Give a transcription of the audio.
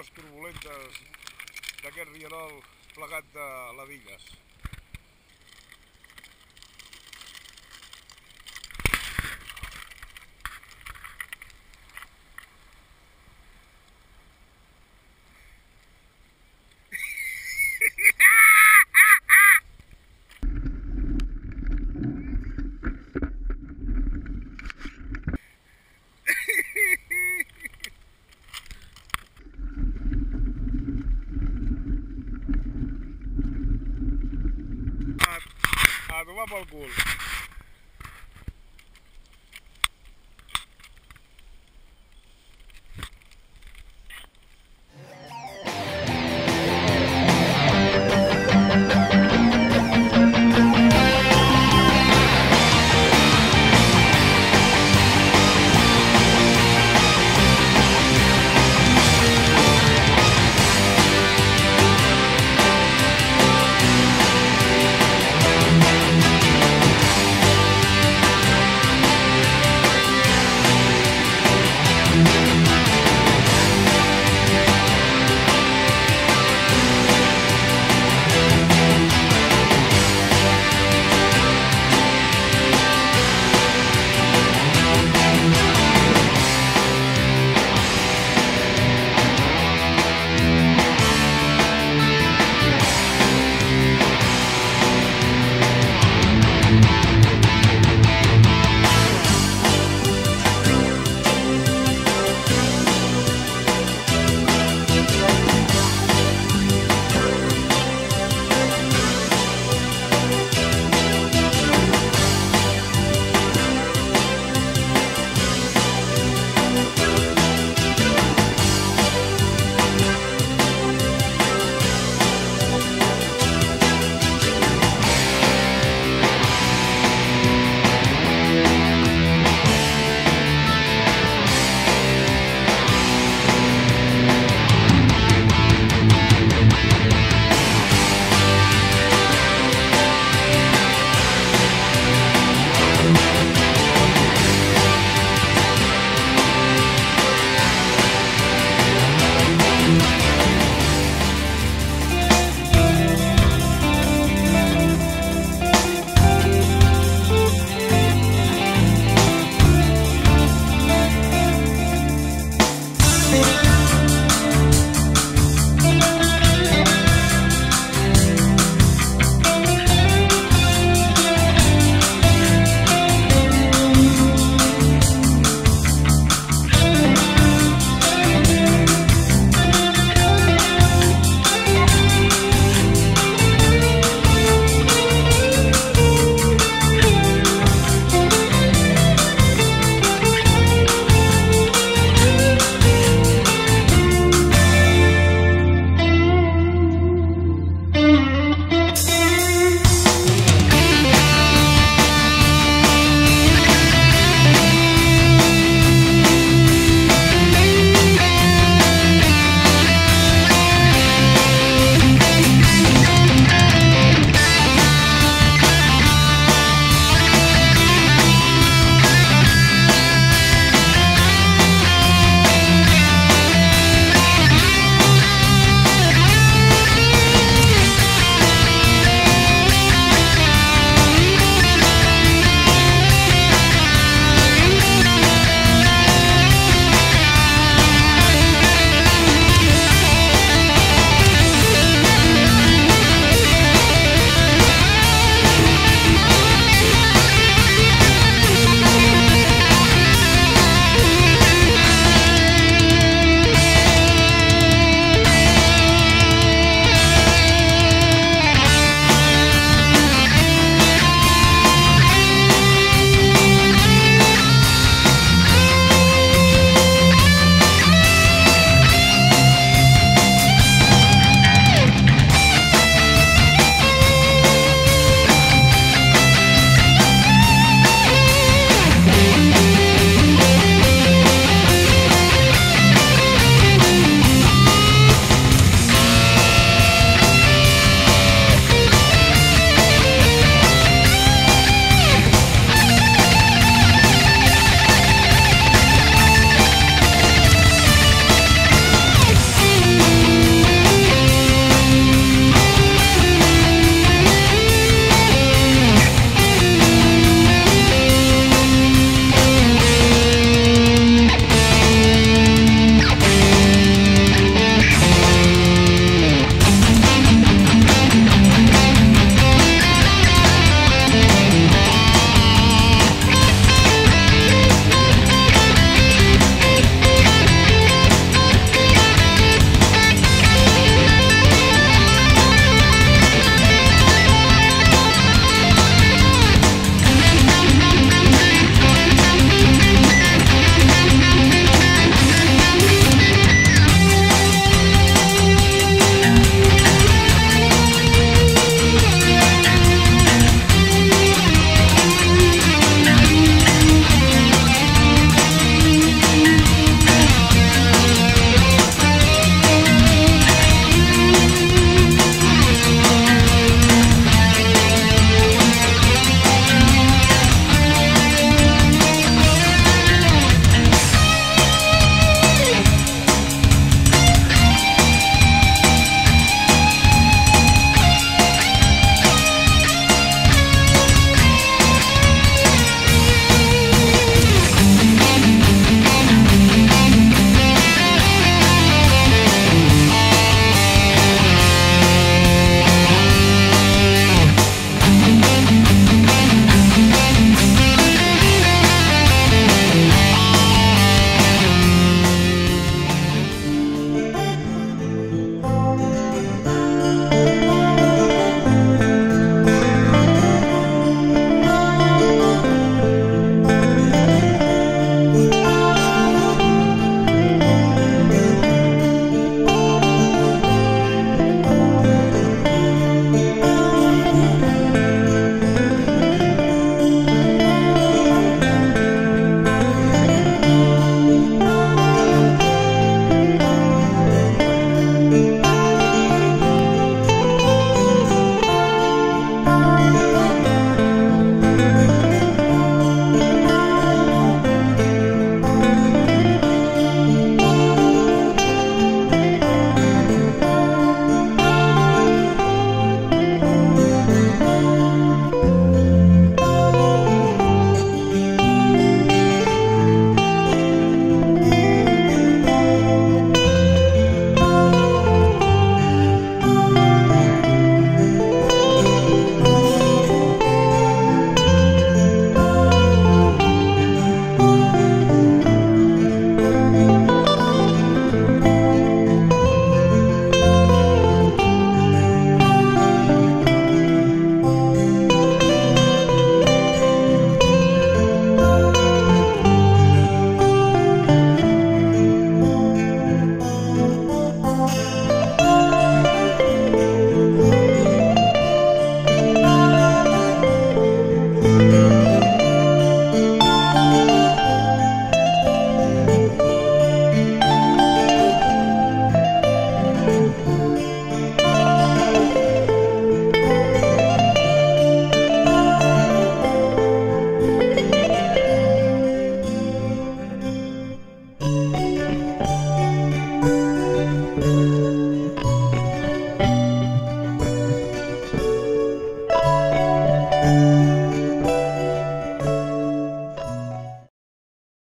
aigües turbulentes d'aquest rierol plegat de la Vigues. আবার বল গোল